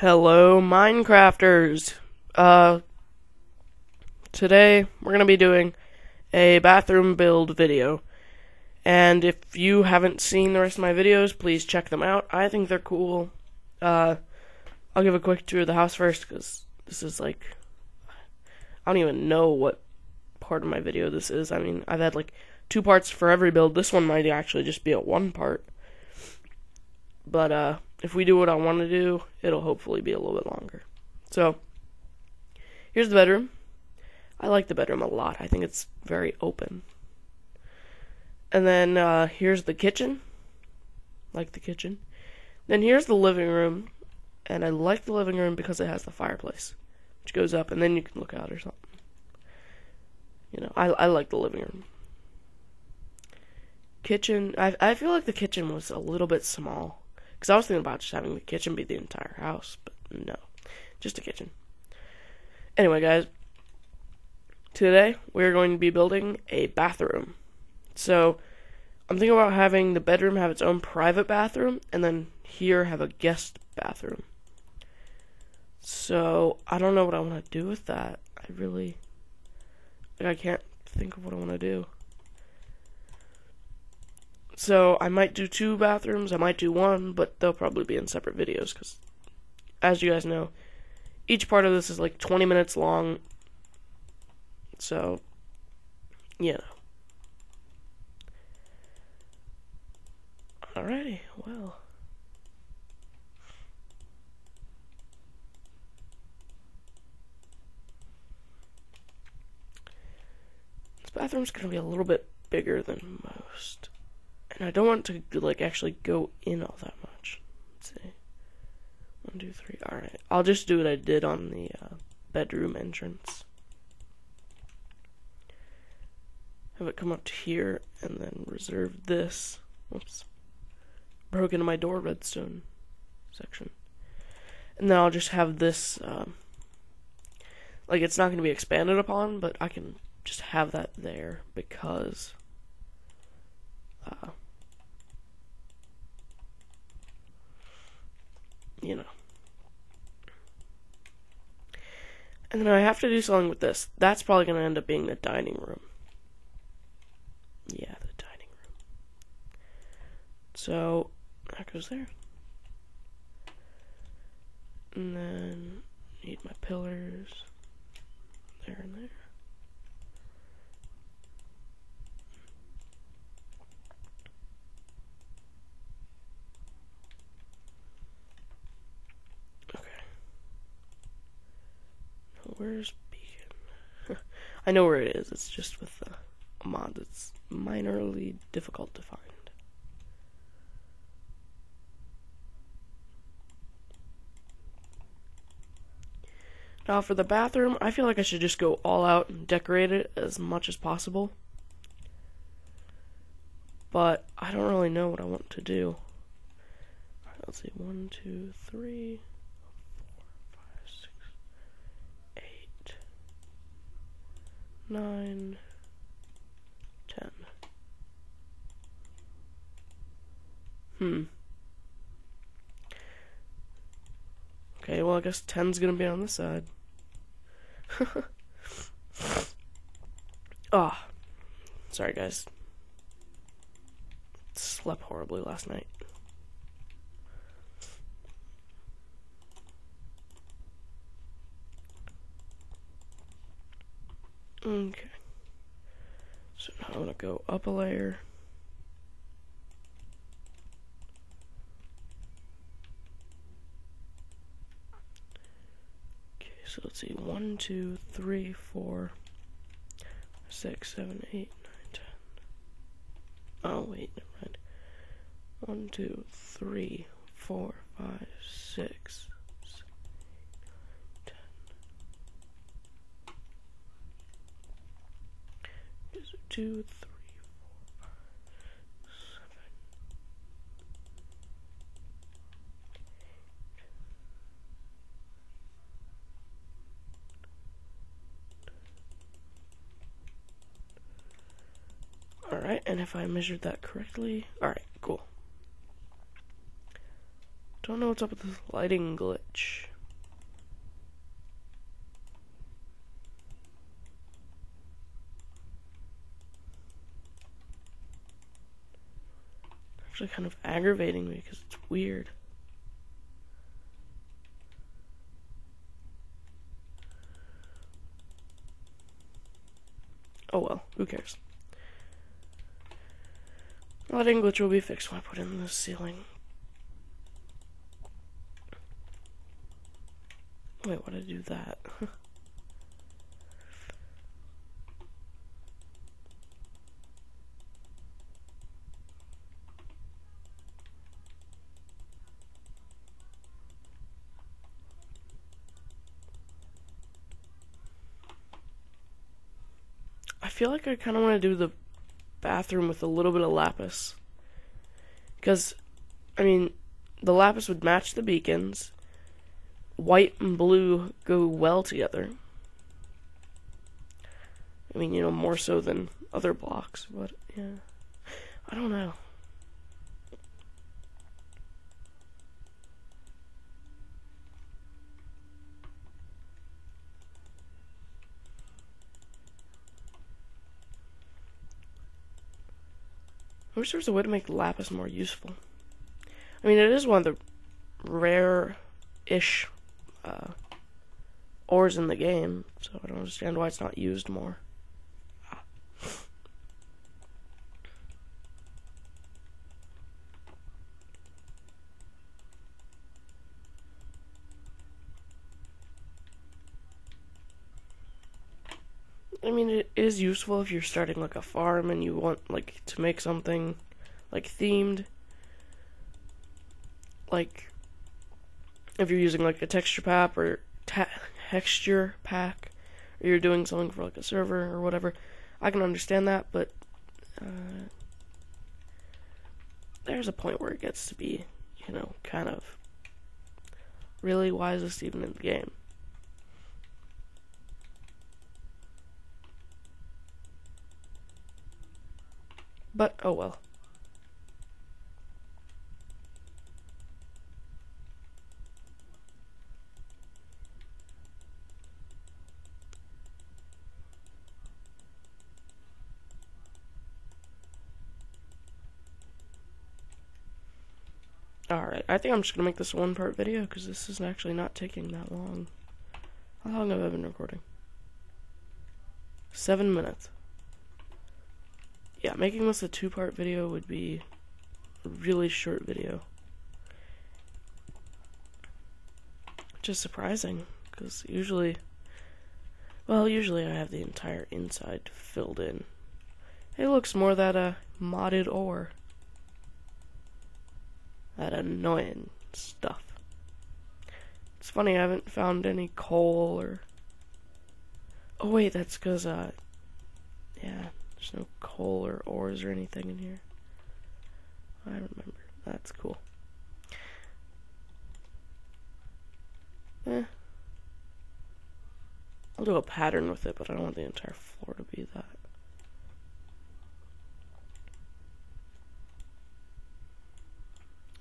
Hello, Minecrafters. Uh, today we're gonna be doing a bathroom build video. And if you haven't seen the rest of my videos, please check them out. I think they're cool. Uh, I'll give a quick tour of the house first, because this is like, I don't even know what part of my video this is. I mean, I've had like two parts for every build. This one might actually just be a one part. But, uh, if we do what I want to do, it'll hopefully be a little bit longer. So, here's the bedroom. I like the bedroom a lot. I think it's very open. And then uh, here's the kitchen. Like the kitchen. Then here's the living room. And I like the living room because it has the fireplace, which goes up, and then you can look out or something. You know, I, I like the living room. Kitchen, I, I feel like the kitchen was a little bit small. Because I was thinking about just having the kitchen be the entire house, but no. Just a kitchen. Anyway, guys. Today, we're going to be building a bathroom. So, I'm thinking about having the bedroom have its own private bathroom, and then here have a guest bathroom. So, I don't know what I want to do with that. I really. Like, I can't think of what I want to do. So I might do two bathrooms, I might do one, but they'll probably be in separate videos because, as you guys know, each part of this is like 20 minutes long. So, yeah. Alrighty, well. This bathroom's gonna be a little bit bigger than most. And I don't want to like actually go in all that much. Let's see. One, two, three. Alright. I'll just do what I did on the uh, bedroom entrance. Have it come up to here and then reserve this. Oops. Broke into my door redstone section. And then I'll just have this um, like it's not going to be expanded upon, but I can just have that there because uh, you know. And then I have to do something with this. That's probably going to end up being the dining room. Yeah, the dining room. So, that goes there. And then, need my pillars. There and there. Where's Beacon? I know where it is. It's just with the mod that's minorly difficult to find. Now for the bathroom, I feel like I should just go all out and decorate it as much as possible. But I don't really know what I want to do. let's see, one, two, three. Nine, ten. Hmm. Okay, well, I guess 10's gonna be on this side. Ah. oh, sorry, guys. Slept horribly last night. Okay. So now I'm going to go up a layer. Okay, so let's see. One, two, three, four, six, seven, eight, nine, ten. Oh, wait, never mind. One, two, three, four, five, six, two, three, four, five, seven. Alright, and if I measured that correctly, alright, cool. Don't know what's up with this lighting glitch. Actually kind of aggravating me because it's weird. Oh well, who cares? Lighting glitch will be fixed when I put in the ceiling. Wait, why did I do that? feel like I kind of want to do the bathroom with a little bit of lapis. Because, I mean, the lapis would match the beacons. White and blue go well together. I mean, you know, more so than other blocks, but yeah. I don't know. I wish there was a way to make lapis more useful. I mean, it is one of the rare-ish uh, ores in the game, so I don't understand why it's not used more. I mean, it is useful if you're starting like a farm and you want like to make something like themed. Like if you're using like a texture pack or texture pack, or you're doing something for like a server or whatever, I can understand that. But uh, there's a point where it gets to be, you know, kind of really why is this even in the game? But, oh well. Alright, I think I'm just gonna make this a one part video because this is actually not taking that long. How long have I been recording? Seven minutes yeah, making this a two-part video would be a really short video. Which is surprising, because usually, well, usually I have the entire inside filled in. It looks more that a uh, modded ore. That annoying stuff. It's funny, I haven't found any coal or... Oh wait, that's because, uh, yeah, there's no coal or ores or anything in here. I remember. That's cool. Eh. I'll do a pattern with it, but I don't want the entire floor to be that.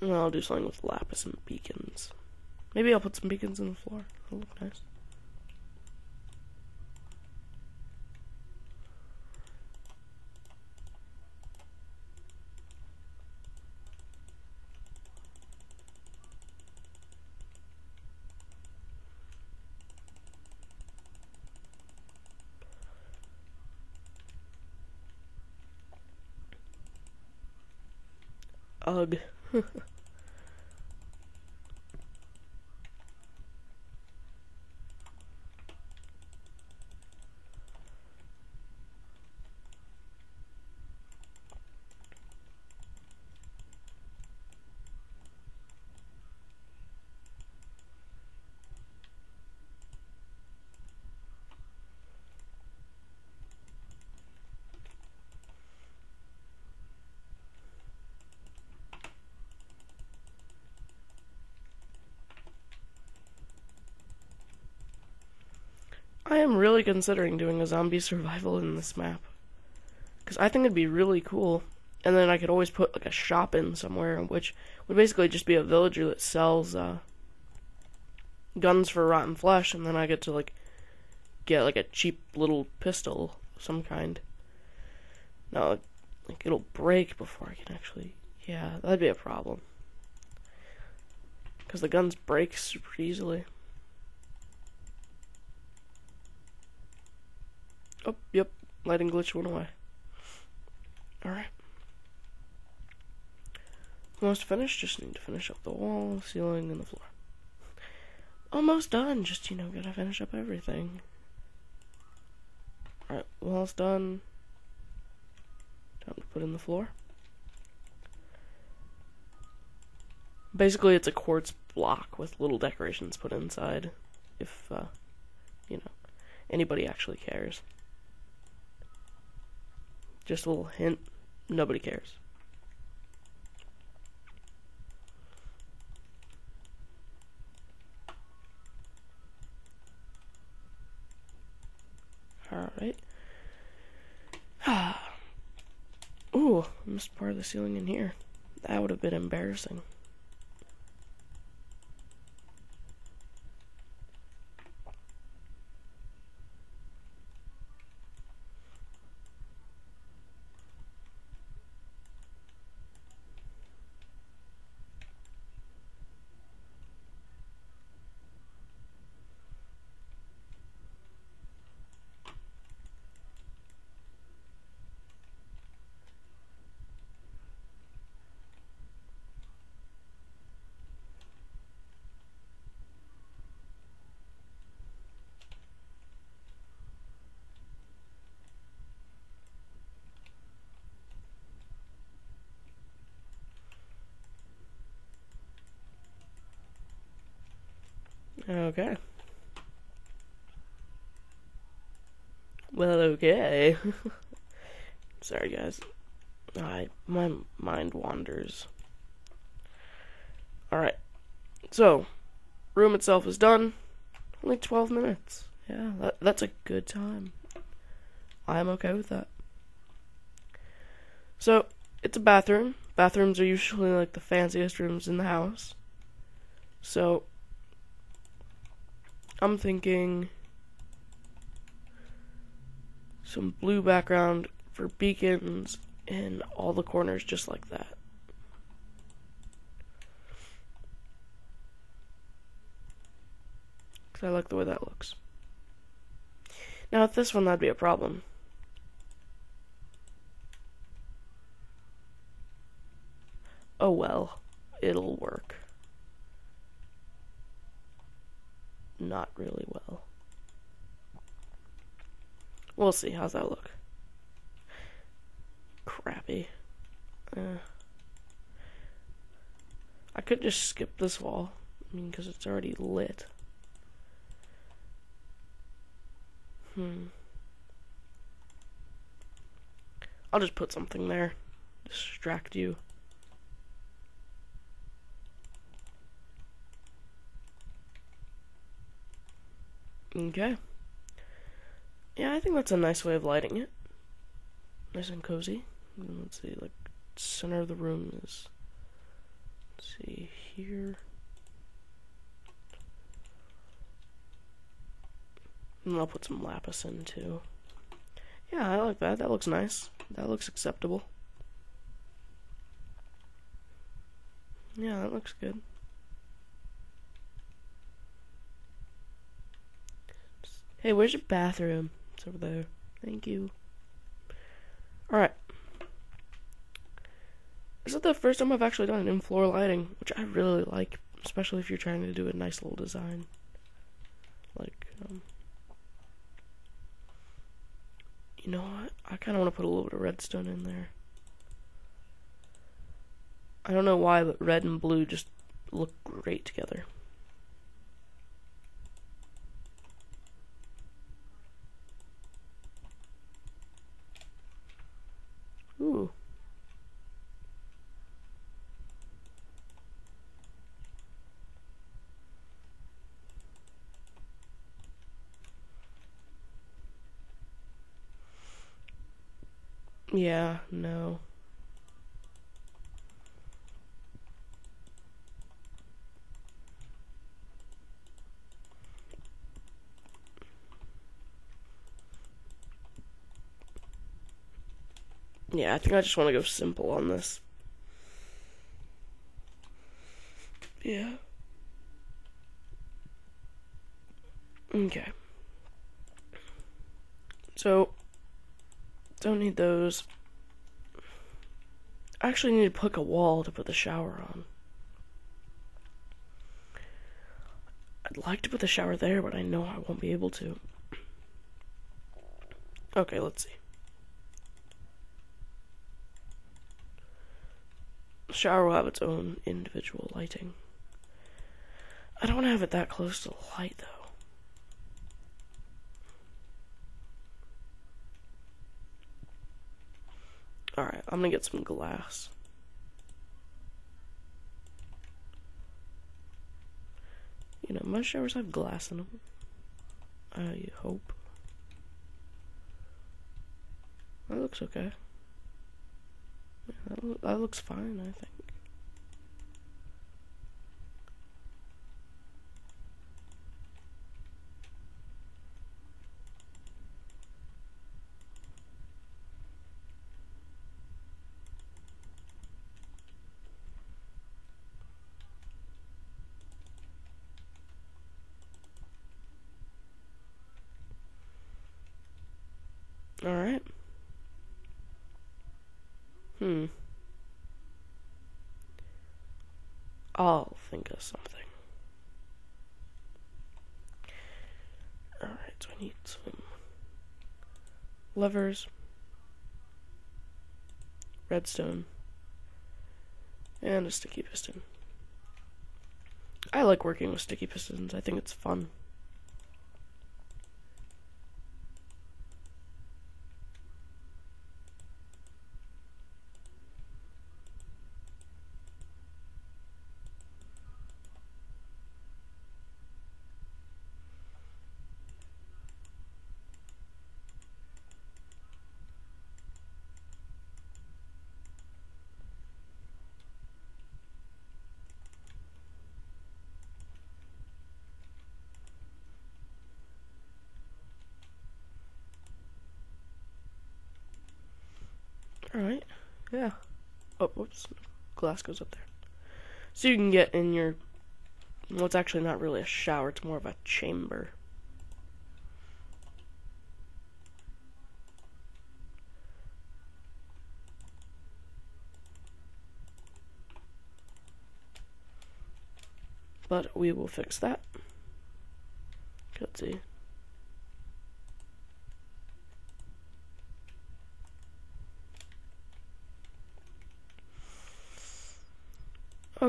And I'll do something with lapis and beacons. Maybe I'll put some beacons in the floor. It'll look nice. hug. I am really considering doing a zombie survival in this map. Because I think it'd be really cool. And then I could always put like a shop in somewhere, which would basically just be a villager that sells uh, guns for rotten flesh, and then I get to like get like a cheap little pistol of some kind. No, like it'll break before I can actually Yeah, that'd be a problem. Because the guns break super easily. Oh, yep. Lighting glitch went away. Alright. Almost finished. Just need to finish up the wall, ceiling, and the floor. Almost done. Just, you know, gotta finish up everything. Alright, wall's done. Time to put in the floor. Basically, it's a quartz block with little decorations put inside. If, uh, you know, anybody actually cares. Just a little hint nobody cares. Alright. Ooh, I missed part of the ceiling in here. That would have been embarrassing. Okay. Well, okay. Sorry, guys. I my mind wanders. All right. So, room itself is done. Only 12 minutes. Yeah, that, that's a good time. I am okay with that. So, it's a bathroom. Bathrooms are usually like the fanciest rooms in the house. So, I'm thinking some blue background for beacons in all the corners just like that. Cause I like the way that looks. Now with this one that'd be a problem. Oh well, it'll work. Not really well. We'll see. How's that look? Crappy. Uh, I could just skip this wall. I mean, because it's already lit. Hmm. I'll just put something there. Distract you. Okay. Yeah, I think that's a nice way of lighting it. Nice and cozy. Let's see, like, center of the room is. Let's see, here. And I'll put some lapis in too. Yeah, I like that. That looks nice. That looks acceptable. Yeah, that looks good. Hey, where's your bathroom? It's over there. Thank you. Alright. This is the first time I've actually done in-floor lighting, which I really like, especially if you're trying to do a nice little design. Like, um, you know what? I kind of want to put a little bit of redstone in there. I don't know why, but red and blue just look great together. Ooh. Yeah, no. Yeah, I think I just want to go simple on this. Yeah. Okay. So, don't need those. I actually need to pick a wall to put the shower on. I'd like to put the shower there, but I know I won't be able to. Okay, let's see. The shower will have its own individual lighting. I don't want to have it that close to the light, though. Alright, I'm gonna get some glass. You know, most showers have glass in them. I hope. That looks okay. Yeah, that, that looks fine, I think. Alright. Hmm. I'll think of something. Alright, so I need some levers, redstone, and a sticky piston. I like working with sticky pistons, I think it's fun. Alright, yeah. Oh, whoops. Glass goes up there. So you can get in your. Well, it's actually not really a shower, it's more of a chamber. But we will fix that. Let's see.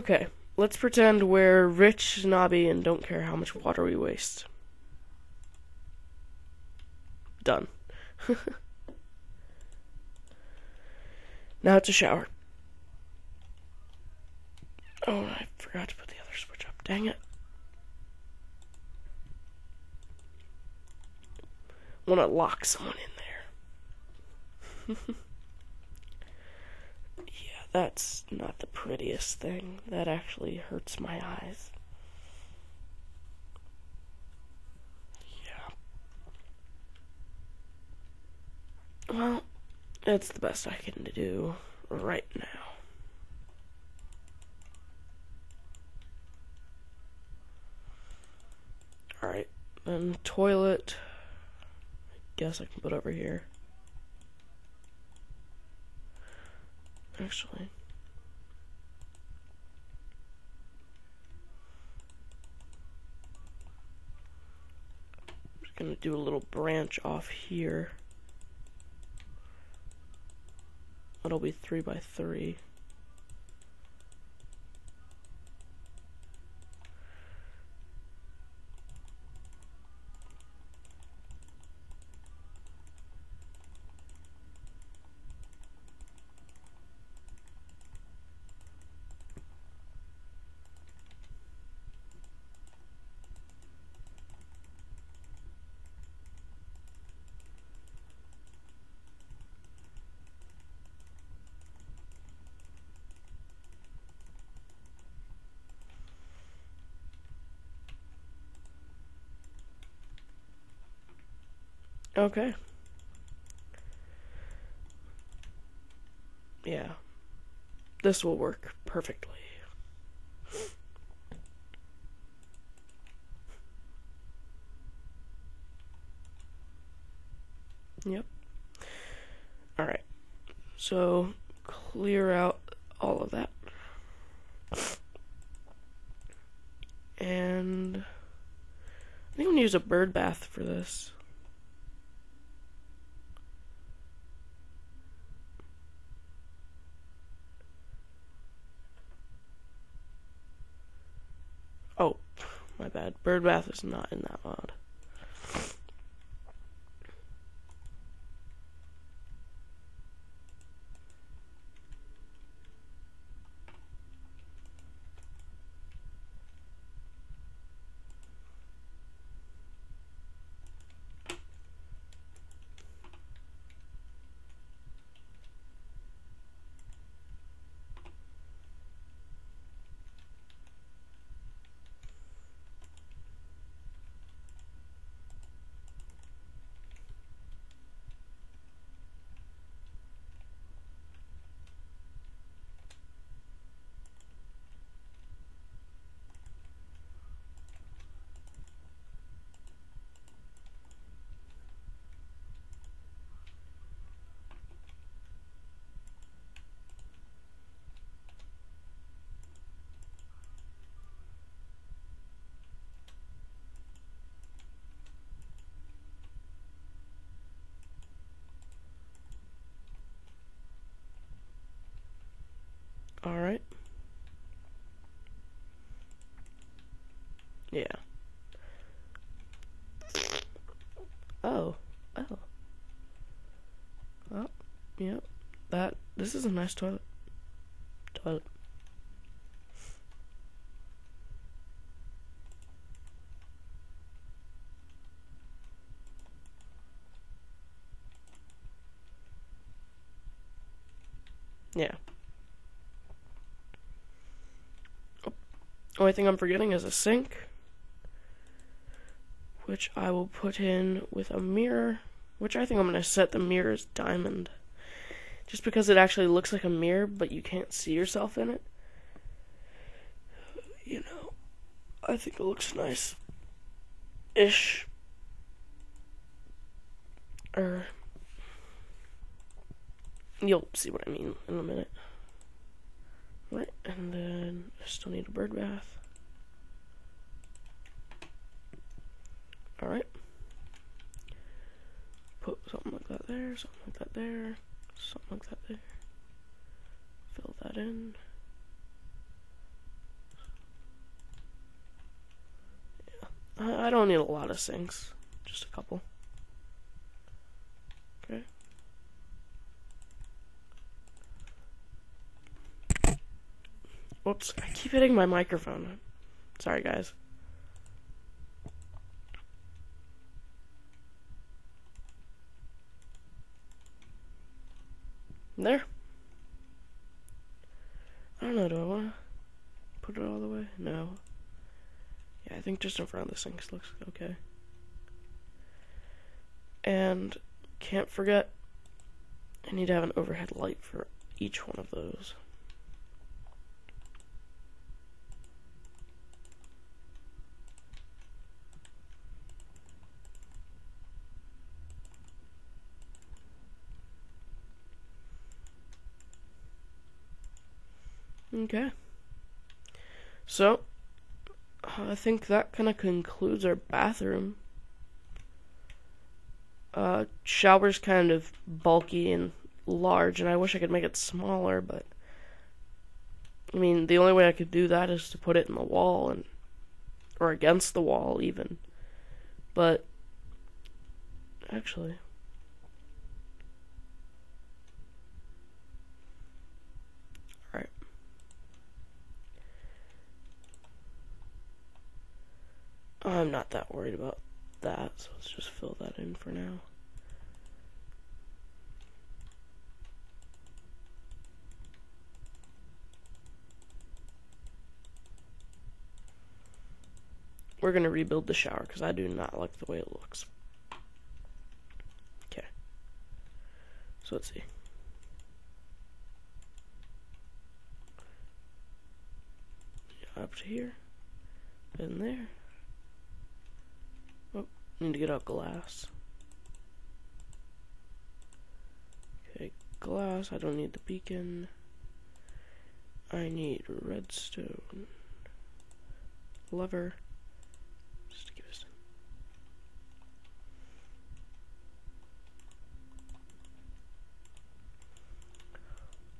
Okay, let's pretend we're rich, snobby, and don't care how much water we waste. Done. now it's a shower. Oh, I forgot to put the other switch up. Dang it. Want to lock someone in there. that's not the prettiest thing. That actually hurts my eyes. Yeah. Well, it's the best I can do right now. Alright, then toilet. I guess I can put over here. Actually. I'm just gonna do a little branch off here. It'll be three by three. Okay. Yeah. This will work perfectly. Yep. Alright. So, clear out all of that. And I think I'm gonna use a bird bath for this. My bad. Bird bath is not in that mod. Alright. Yeah. Oh. Oh. Oh. Yep. That. This is a nice toilet. Toilet. Yeah. Only thing I'm forgetting is a sink, which I will put in with a mirror, which I think I'm going to set the mirror as diamond. Just because it actually looks like a mirror, but you can't see yourself in it. You know, I think it looks nice. Ish. Or. Er, you'll see what I mean in a minute. Right, and then I still need a bird bath. Alright. Put something like that there, something like that there, something like that there. Fill that in. Yeah, I, I don't need a lot of sinks, just a couple. Okay. I keep hitting my microphone. Sorry, guys. There. I don't know, do I want to put it all the way? No. Yeah, I think just in front of the sinks looks okay. And can't forget, I need to have an overhead light for each one of those. Okay. So, I think that kind of concludes our bathroom. Uh, shower's kind of bulky and large, and I wish I could make it smaller, but I mean, the only way I could do that is to put it in the wall and or against the wall even. But actually, I'm not that worried about that, so let's just fill that in for now. We're going to rebuild the shower because I do not like the way it looks. Okay. So let's see. Up to here. And there. Need to get out glass. Okay, glass. I don't need the beacon. I need redstone. Lever. Sticky piston.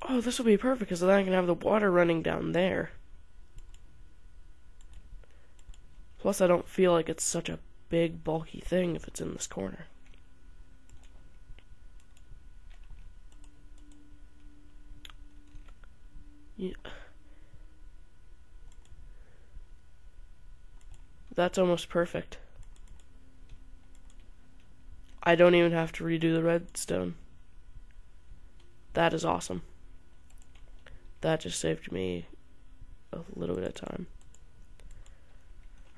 Oh, this will be perfect because then I can have the water running down there. Plus, I don't feel like it's such a big, bulky thing if it's in this corner. Yeah. That's almost perfect. I don't even have to redo the redstone. That is awesome. That just saved me a little bit of time.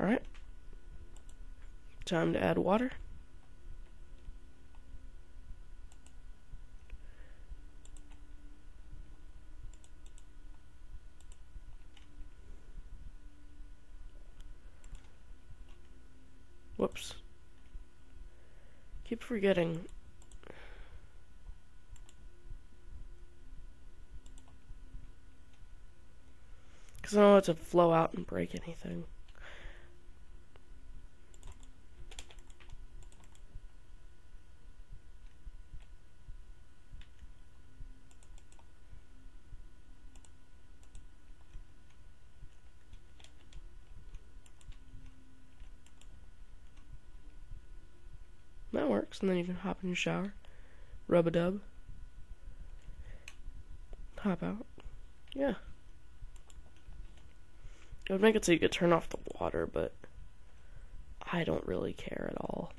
Alright. Time to add water. Whoops. Keep forgetting. Because I don't want it to flow out and break anything. And then you can hop in your shower, rub a dub, hop out. Yeah. It would make it so you could turn off the water, but I don't really care at all.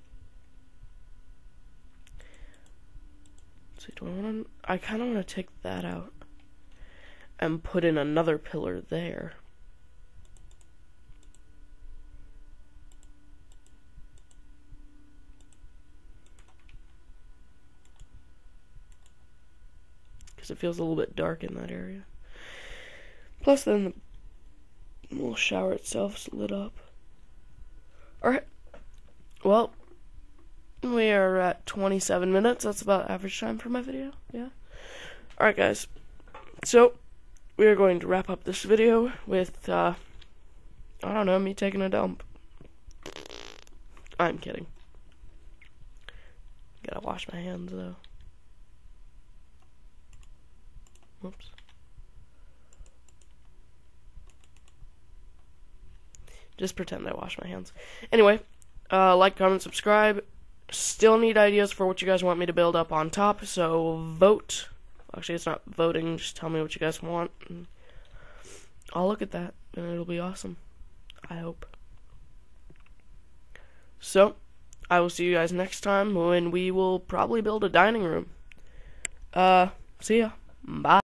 See, do I want to? I kind of want to take that out and put in another pillar there. It feels a little bit dark in that area. Plus, then the little shower itself is lit up. Alright. Well, we are at 27 minutes. That's about average time for my video. Yeah. Alright, guys. So, we are going to wrap up this video with, uh, I don't know, me taking a dump. I'm kidding. Gotta wash my hands, though. Whoops. Just pretend I wash my hands. Anyway, uh, like, comment, subscribe. Still need ideas for what you guys want me to build up on top, so vote. Actually, it's not voting, just tell me what you guys want. I'll look at that, and it'll be awesome. I hope. So, I will see you guys next time when we will probably build a dining room. Uh, see ya. Bye.